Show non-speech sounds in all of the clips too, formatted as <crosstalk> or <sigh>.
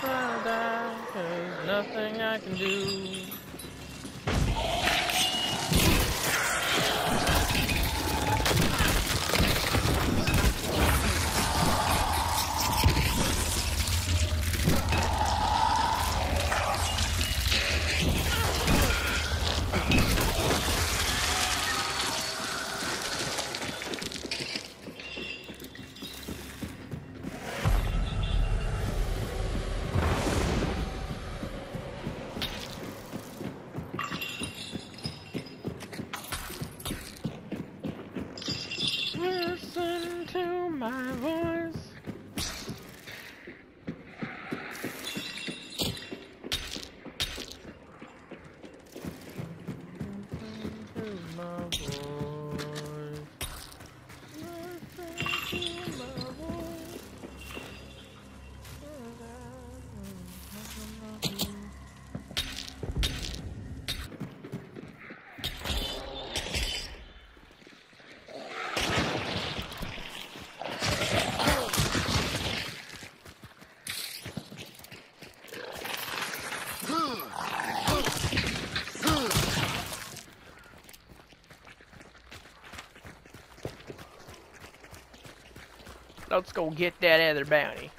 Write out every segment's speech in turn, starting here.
Die, there's nothing I can do. Listen to my voice. Let's go get that other bounty.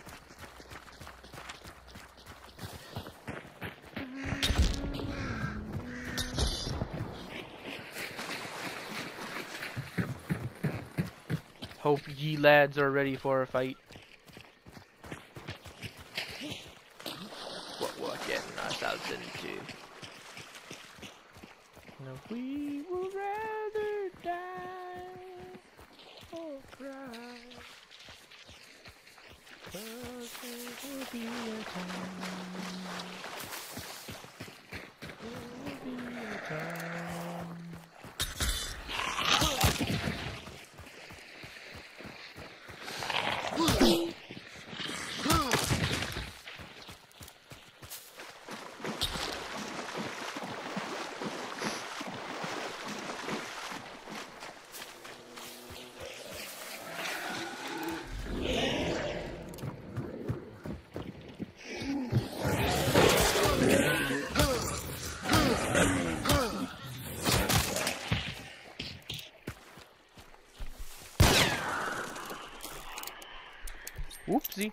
Hope ye lads are ready for a fight. What we're getting ourselves into. No, we Cause there will be a time. Upsi.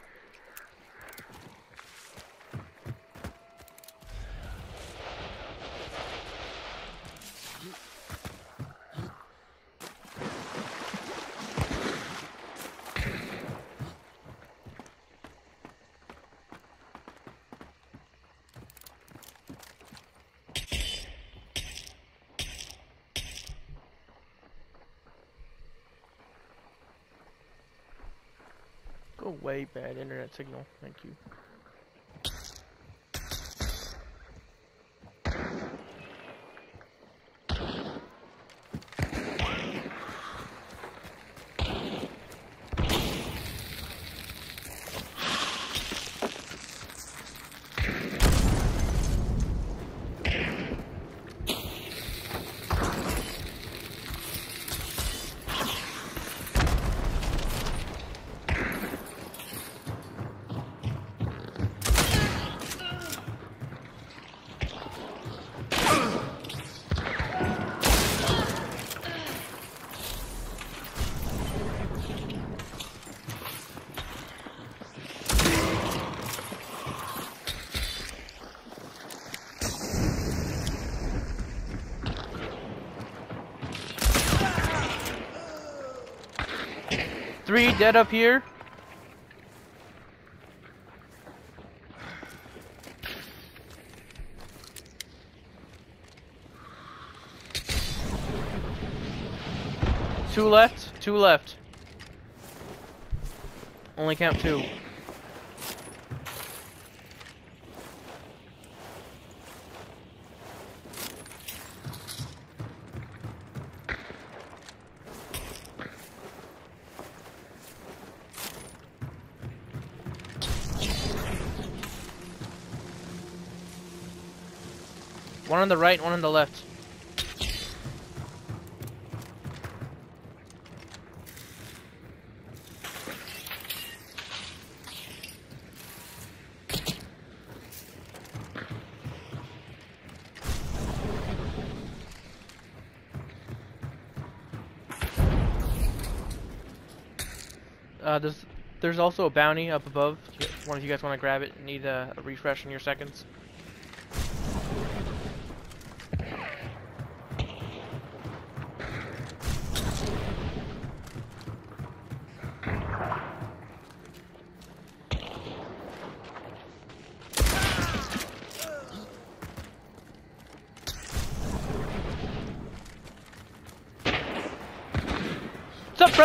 Go away, bad internet signal. Thank you. Three dead up here. Two left, two left. Only count two. One on the right, one on the left. Uh, there's there's also a bounty up above. One of you guys want to grab it? Need a, a refresh in your seconds.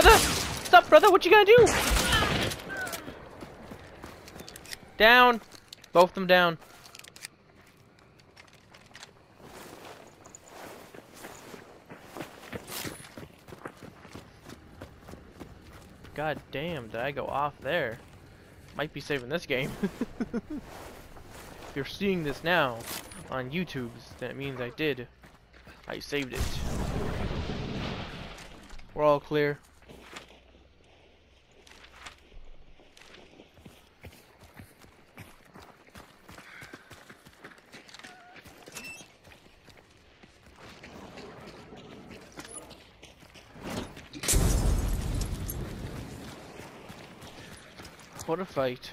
Brother? Up, brother? What you gonna do? Down. Both of them down. God damn, did I go off there? Might be saving this game. <laughs> if you're seeing this now on YouTube, then it means I did. I saved it. We're all clear. What a fight.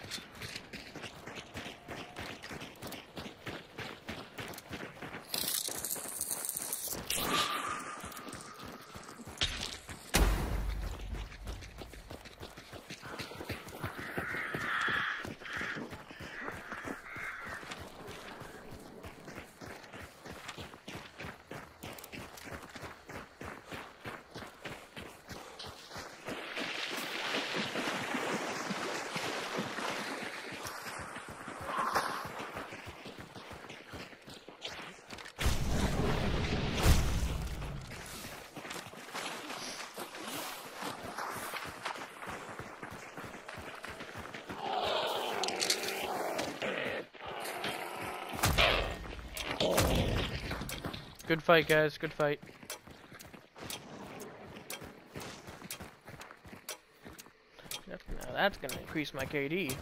Good fight, guys. Good fight. That's, now that's gonna increase my KD.